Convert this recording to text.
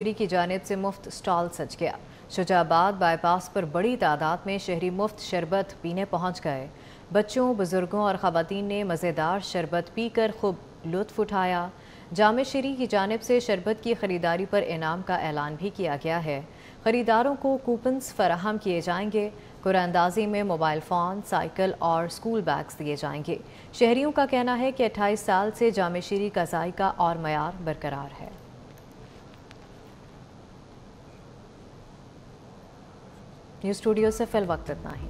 शहरी की जानब से मुफ़्त स्टॉल सज गया। शुजाबाद बाईपास पर बड़ी तादाद में शहरी मुफ़्त शरबत पीने पहुँच गए। बच्चों, बुज़ुर्गों और ख़वातीन ने मज़ेदार शरबत पीकर खूब लुत्फ उठाया। जाम शरी की जानब से शरबत की ख़रीदारी पर इनाम का ऐलान भी किया गया है। ख़रीदारों को कूपन्स फराहम किए जाएँगे। कुरानंदाजी में मोबाइल फ़ोन, साइकिल और स्कूल बैग्स दिए जाएँगे। शहरीों का कहना है कि अट्ठाईस साल से जाम शरी का जायका और मैार बरकरार है। न्यूज़ स्टूडियो से फिल वक्त इतना ही।